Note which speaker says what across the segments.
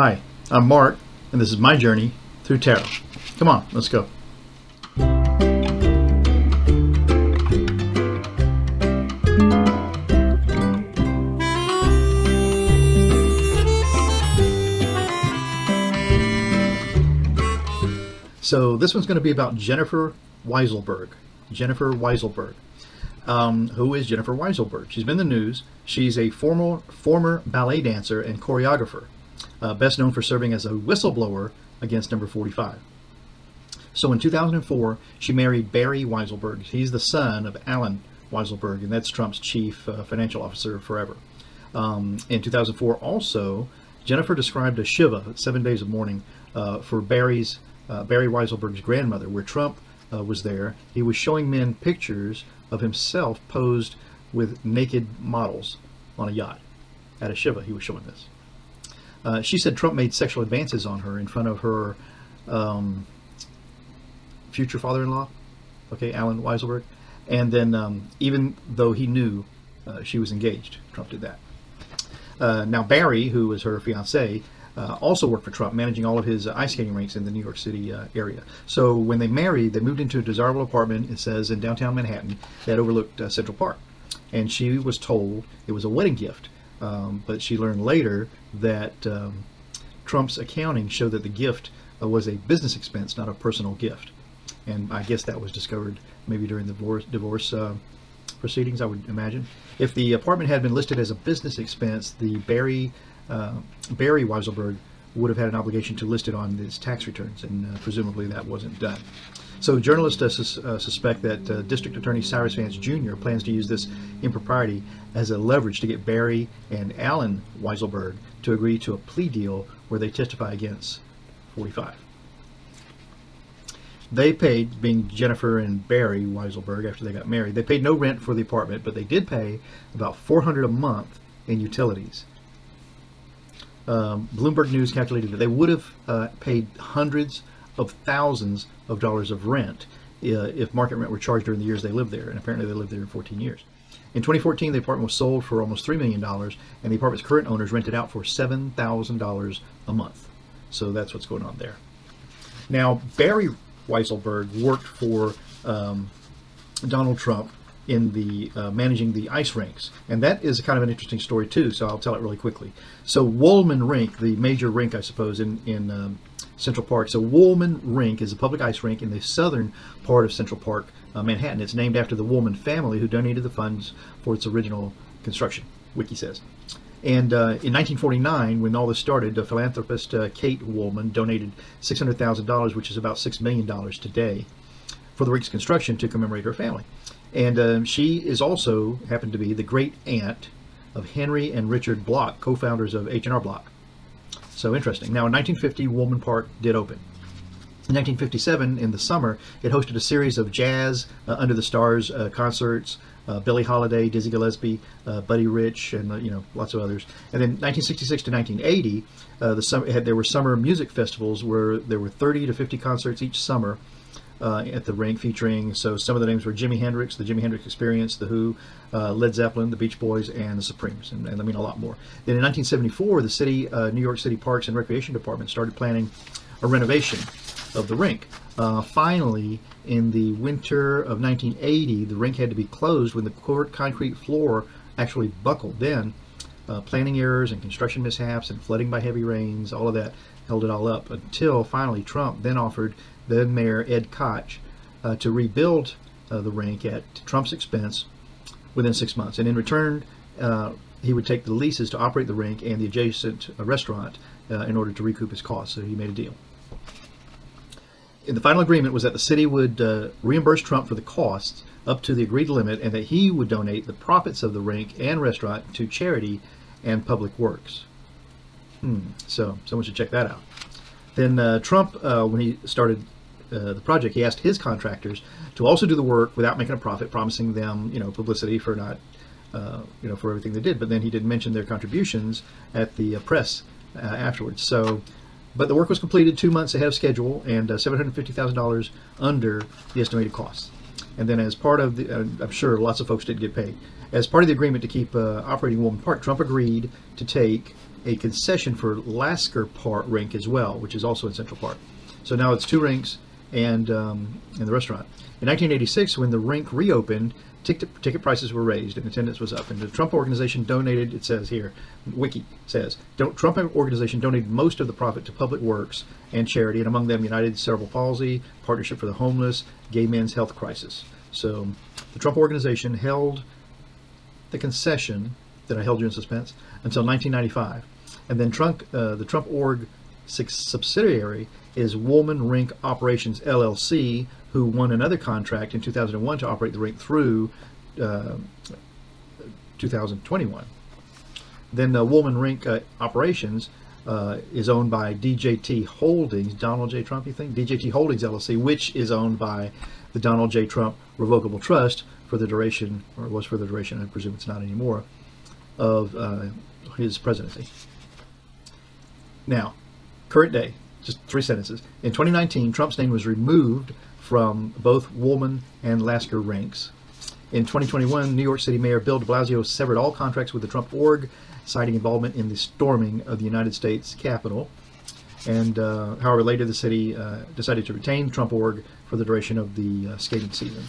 Speaker 1: Hi, I'm Mark, and this is my journey through tarot. Come on, let's go. So this one's going to be about Jennifer Weisselberg. Jennifer Weisselberg. Um, who is Jennifer Weisselberg? She's been in the news. She's a former former ballet dancer and choreographer, uh, best known for serving as a whistleblower against Number 45. So in 2004, she married Barry Weisselberg. He's the son of Allen Weisselberg, and that's Trump's chief uh, financial officer forever. Um, in 2004, also, Jennifer described a shiva, seven days of mourning, uh, for Barry's uh, Barry Weisselberg's grandmother, where Trump uh, was there. He was showing men pictures of himself posed with naked models on a yacht. At a Shiva, he was showing this. Uh, she said Trump made sexual advances on her in front of her um, future father-in-law, okay, Allen Weisselberg. And then um, even though he knew uh, she was engaged, Trump did that. Uh, now Barry, who was her fiance, uh, also worked for Trump, managing all of his ice skating rinks in the New York City uh, area. So when they married, they moved into a desirable apartment, it says, in downtown Manhattan that overlooked Central Park. And she was told it was a wedding gift. Um, but she learned later that um, Trump's accounting showed that the gift uh, was a business expense, not a personal gift. And I guess that was discovered maybe during the divorce, divorce uh, proceedings, I would imagine. If the apartment had been listed as a business expense, the Barry uh, Barry Weisselberg would have had an obligation to list it on his tax returns, and uh, presumably that wasn't done. So journalists uh, sus uh, suspect that uh, District Attorney Cyrus Vance Jr. plans to use this impropriety as a leverage to get Barry and Allen Weisselberg to agree to a plea deal where they testify against 45. They paid, being Jennifer and Barry Weisselberg after they got married, they paid no rent for the apartment, but they did pay about 400 a month in utilities um, Bloomberg News calculated that they would have uh, paid hundreds of thousands of dollars of rent uh, if market rent were charged during the years they lived there, and apparently they lived there in 14 years. In 2014, the apartment was sold for almost $3 million, and the apartment's current owners rented out for $7,000 a month. So that's what's going on there. Now, Barry Weisselberg worked for um, Donald Trump in the uh, managing the ice rinks, and that is kind of an interesting story too. So I'll tell it really quickly. So Wollman Rink, the major rink, I suppose, in in um, Central Park. So Wollman Rink is a public ice rink in the southern part of Central Park, uh, Manhattan. It's named after the Wollman family who donated the funds for its original construction. Wiki says. And uh, in 1949, when all this started, the philanthropist uh, Kate Wollman donated $600,000, which is about $6 million today, for the rink's construction to commemorate her family. And um, she is also happened to be the great aunt of Henry and Richard Block, co-founders of H&R Block. So interesting. Now in 1950, Wollman Park did open. In 1957, in the summer, it hosted a series of jazz uh, under the stars uh, concerts. Uh, Billie Holiday, Dizzy Gillespie, uh, Buddy Rich, and uh, you know lots of others. And then 1966 to 1980, uh, the summer had, there were summer music festivals where there were 30 to 50 concerts each summer uh, at the rink featuring, so some of the names were Jimi Hendrix, the Jimi Hendrix Experience, The Who, uh, Led Zeppelin, the Beach Boys, and the Supremes, and, and I mean a lot more. Then in 1974, the city, uh, New York City Parks and Recreation Department started planning a renovation of the rink. Uh, finally, in the winter of 1980, the rink had to be closed when the concrete floor actually buckled. Then, uh, planning errors and construction mishaps and flooding by heavy rains, all of that held it all up until finally Trump then offered then Mayor Ed Koch uh, to rebuild uh, the rink at Trump's expense within six months. And in return, uh, he would take the leases to operate the rink and the adjacent uh, restaurant uh, in order to recoup his costs. So he made a deal. And the final agreement was that the city would reimburse Trump for the costs up to the agreed limit and that he would donate the profits of the rink and restaurant to charity and public works. Hmm. So someone should check that out. Then uh, Trump, uh, when he started uh, the project, he asked his contractors to also do the work without making a profit, promising them, you know, publicity for not, uh, you know, for everything they did. But then he didn't mention their contributions at the uh, press uh, afterwards. So, but the work was completed two months ahead of schedule and $750,000 under the estimated costs. And then as part of the, I'm sure lots of folks didn't get paid. As part of the agreement to keep operating Wollman Park, Trump agreed to take a concession for Lasker Park rink as well, which is also in Central Park. So now it's two rinks and um, the restaurant. In 1986, when the rink reopened, ticket, ticket prices were raised and attendance was up. And the Trump organization donated, it says here, Wiki says, Trump organization donated most of the profit to public works and charity, and among them United Cerebral Palsy, Partnership for the Homeless, Gay Men's Health Crisis. So the Trump organization held the concession that I held you in suspense until 1995. And then Trump, uh, the Trump org subsidiary is Wollman Rink Operations LLC, who won another contract in 2001 to operate the rink through uh, 2021. Then the Wollman Rink uh, Operations uh, is owned by DJT Holdings, Donald J. Trump, you think? DJT Holdings LLC, which is owned by the Donald J. Trump Revocable Trust for the duration, or was for the duration, I presume it's not anymore, of uh, his presidency. Now, current day, just three sentences. In 2019, Trump's name was removed from both Wollman and Lasker ranks. In 2021, New York City Mayor Bill de Blasio severed all contracts with the Trump org, citing involvement in the storming of the United States Capitol. And uh, however, later the city uh, decided to retain Trump org for the duration of the uh, skating season.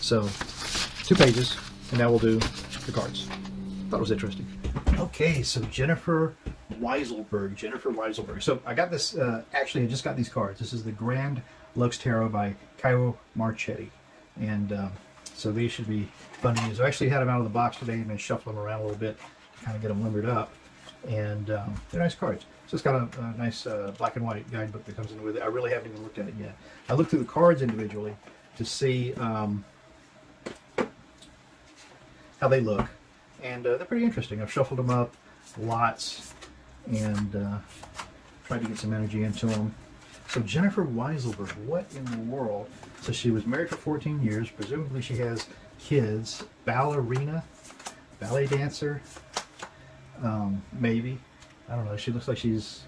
Speaker 1: So, two pages, and now we'll do the cards. Thought it was interesting. Okay, so Jennifer Weisselberg. Jennifer Weisselberg. So I got this, uh, actually I just got these cards. This is the Grand Luxe Tarot by Ciro Marchetti. And um, so these should be fun to use. I actually had them out of the box today and then shuffled them around a little bit to kind of get them limbered up. And um, they're nice cards. So it's got a, a nice uh, black and white guidebook that comes in with it. I really haven't even looked at it yet. I looked through the cards individually to see um, how they look. And uh, they're pretty interesting. I've shuffled them up lots and uh, tried to get some energy into them. So Jennifer Weisselberg, what in the world? So she was married for 14 years. Presumably she has kids. Ballerina, ballet dancer, um, maybe. I don't know. She looks like she's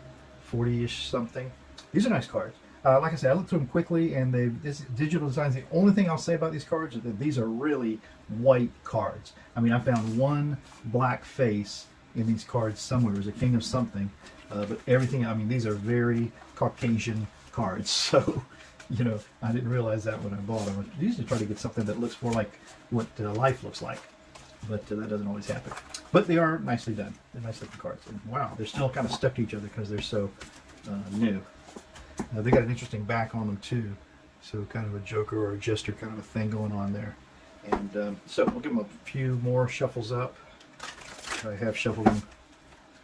Speaker 1: 40-ish something. These are nice cards. Uh, like I said, I looked through them quickly, and they this digital design is The only thing I'll say about these cards is that these are really white cards. I mean, I found one black face in these cards somewhere. It was a king of something, uh, but everything. I mean, these are very Caucasian cards. So, you know, I didn't realize that when I bought them. I usually try to get something that looks more like what uh, life looks like, but uh, that doesn't always happen. But they are nicely done. They're nice looking cards. And wow, they're still kind of stuck to each other because they're so uh, new. Uh, they got an interesting back on them too. So kind of a joker or a jester kind of a thing going on there. And um, so we'll give them a few more shuffles up. I have shuffled them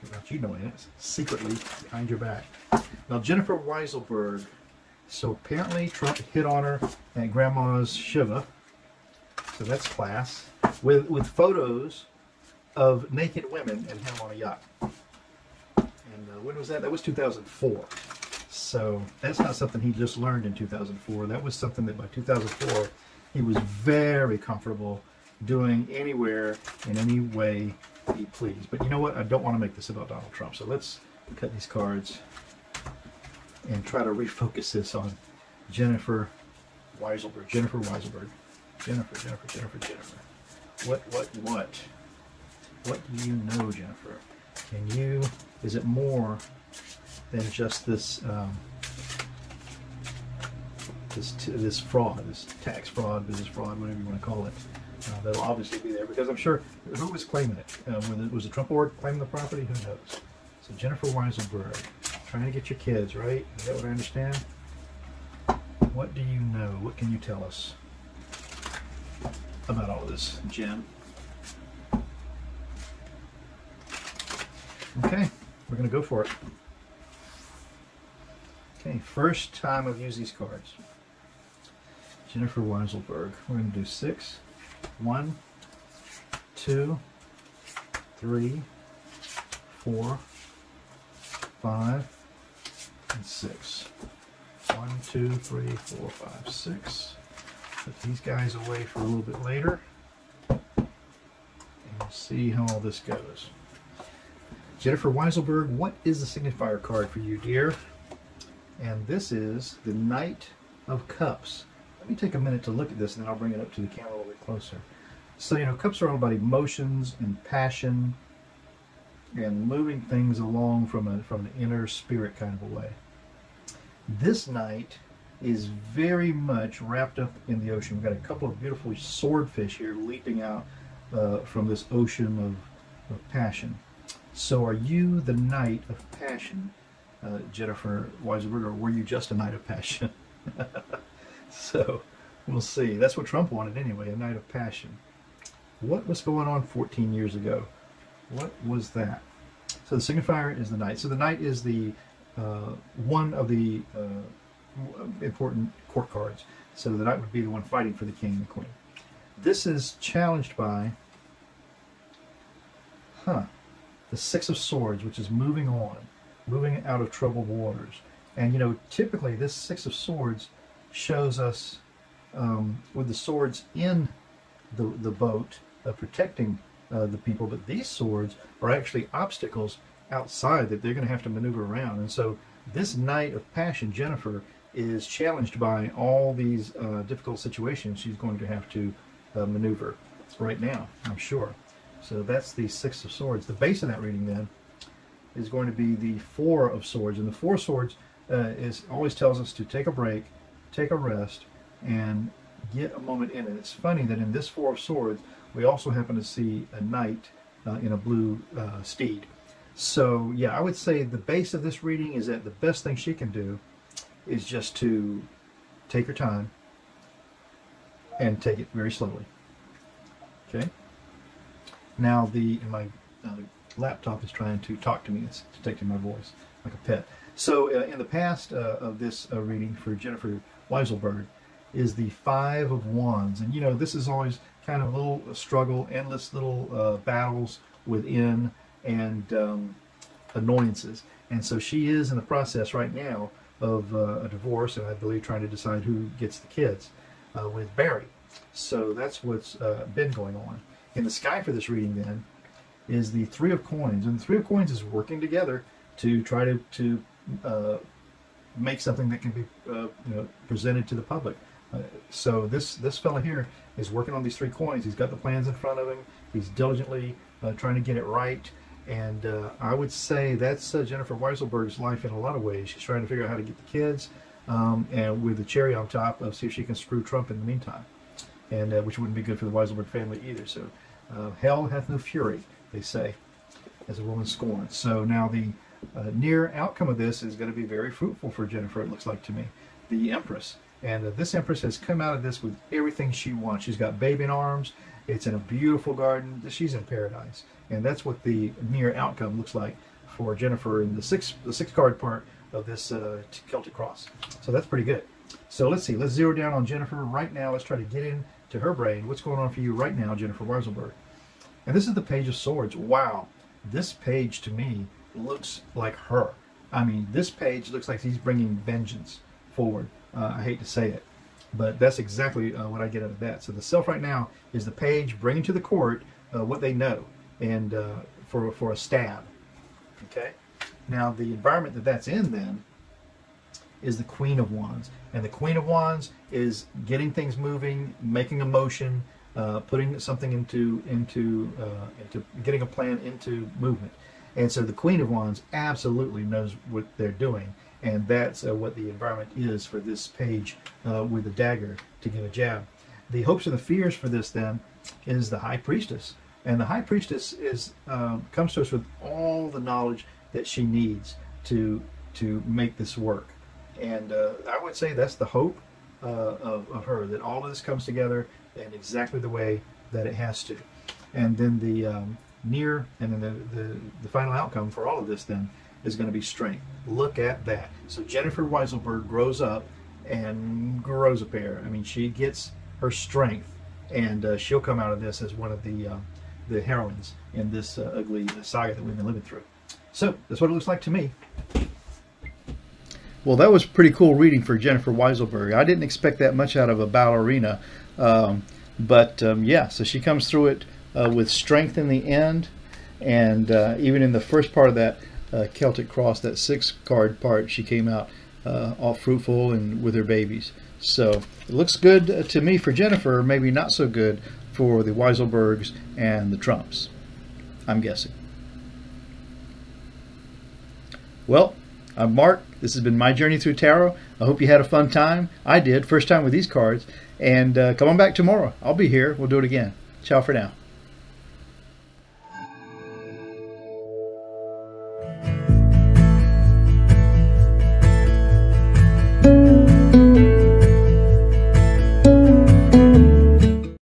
Speaker 1: without you knowing it, secretly behind your back. Now Jennifer Weisselberg. So apparently Trump hit on her at Grandma's Shiva. So that's class. With with photos of naked women and him on a yacht. And uh, when was that? That was 2004. So that's not something he just learned in 2004. That was something that by 2004 he was very comfortable doing anywhere in any way he pleased. But you know what? I don't want to make this about Donald Trump. So let's cut these cards and try to refocus this on Jennifer Weisselberg. Jennifer Weisselberg. Jennifer, Jennifer, Jennifer, Jennifer. What, what, what? What do you know, Jennifer? Can you, is it more than just this um, this this fraud, this tax fraud, business fraud, whatever you want to call it. Uh, that'll obviously be there because I'm sure who was claiming it? Uh, was, it was the Trump board claiming the property? Who knows? So Jennifer Weisselberg, trying to get your kids right. Is that what I understand? What do you know? What can you tell us about all of this, Jen? Okay, we're going to go for it. Okay, first time I've used these cards. Jennifer Weisselberg. We're going to do six. One, two, three, four, five, and six. One, two, three, four, five, six. Put these guys away for a little bit later. And we'll see how all this goes. Jennifer Weisselberg, what is the signifier card for you, dear? And this is the Knight of Cups. Let me take a minute to look at this and then I'll bring it up to the camera a little bit closer. So, you know, cups are all about emotions and passion and moving things along from a from an inner spirit kind of a way. This knight is very much wrapped up in the ocean. We've got a couple of beautiful swordfish here leaping out uh, from this ocean of, of passion. So are you the knight of passion, uh, Jennifer Weisselberg, or were you just a knight of passion? so we'll see. That's what Trump wanted anyway, a knight of passion. What was going on 14 years ago? What was that? So the signifier is the knight. So the knight is the uh, one of the uh, important court cards. So the knight would be the one fighting for the king and the queen. This is challenged by, huh, the Six of Swords, which is moving on, moving out of troubled waters. And you know, typically this Six of Swords shows us um, with the swords in the, the boat uh, protecting uh, the people, but these swords are actually obstacles outside that they're going to have to maneuver around. And so this Knight of Passion, Jennifer, is challenged by all these uh, difficult situations she's going to have to uh, maneuver right now, I'm sure. So that's the Six of Swords. The base of that reading then is going to be the Four of Swords. And the Four of Swords uh, is always tells us to take a break, take a rest, and get a moment in it. It's funny that in this Four of Swords, we also happen to see a knight uh, in a blue uh, steed. So yeah, I would say the base of this reading is that the best thing she can do is just to take her time and take it very slowly. Okay. Now the my uh, laptop is trying to talk to me. It's detecting my voice like a pet. So uh, in the past uh, of this uh, reading for Jennifer Weisselberg is the Five of Wands, and you know this is always kind of a little struggle, endless little uh, battles within and um, annoyances. And so she is in the process right now of uh, a divorce, and I believe trying to decide who gets the kids uh, with Barry. So that's what's been going on. In the sky for this reading, then, is the Three of Coins, and the Three of Coins is working together to try to to uh, make something that can be uh, you know, presented to the public. Uh, so this this fella here is working on these three coins. He's got the plans in front of him. He's diligently trying to get it right. And uh, I would say that's uh, Jennifer Weisselberg's life in a lot of ways. She's trying to figure out how to get the kids, um, and with the cherry on top of see if she can screw Trump in the meantime, and uh, which wouldn't be good for the Weisselberg family either. So, uh, hell hath no fury, they say, as a woman scorned. So now the uh, near outcome of this is going to be very fruitful for Jennifer. It looks like to me, the Empress. And uh, this Empress has come out of this with everything she wants. She's got baby in arms. It's in a beautiful garden. She's in paradise. And that's what the near outcome looks like for Jennifer in the six the six card part of this uh, Celtic Cross. So that's pretty good. So let's see. Let's zero down on Jennifer right now. Let's try to get into her brain. What's going on for you right now, Jennifer Weisselberg? And this is the Page of Swords. Wow. This page to me looks like her. I mean, this page looks like he's bringing vengeance forward. Uh, I hate to say it, but that's exactly uh, what I get out of that. So the self right now is the page bringing to the court uh, what they know and uh, for, for a stab. Okay. Now the environment that that's in then is the Queen of Wands, and the Queen of Wands is getting things moving, making a motion, uh, putting something into into uh, into getting a plan into movement. And so the Queen of Wands absolutely knows what they're doing, and that's uh, what the environment is for this page uh, with a dagger to give a jab. The hopes and the fears for this then is the High Priestess, and the high priestess is um, comes to us with all the knowledge that she needs to to make this work. And uh, I would say that's the hope uh, of, of her that all of this comes together in exactly the way that it has to. And then the um, near and then the, the, the final outcome for all of this then is going to be strength. Look at that. So Jennifer Weisselberg grows up and grows a pair. I mean, she gets her strength, and uh, she'll come out of this as one of the uh, the heroines in this uh, ugly saga that we've been living through. So that's what it looks like to me. Well, that was pretty cool reading for Jennifer Weisselberg. I didn't expect that much out of a ballerina. Um, but um, yeah, so she comes through it uh, with strength in the end. And uh, even in the first part of that uh, Celtic cross, that six card part, she came out uh, all fruitful and with her babies. So it looks good uh, to me for Jennifer, maybe not so good for the Weisselbergs and the Trumps. I'm guessing. Well, I'm Mark. This has been my journey through tarot. I hope you had a fun time. I did, first time with these cards. And uh, come on back tomorrow. I'll be here. We'll do it again. Ciao for now.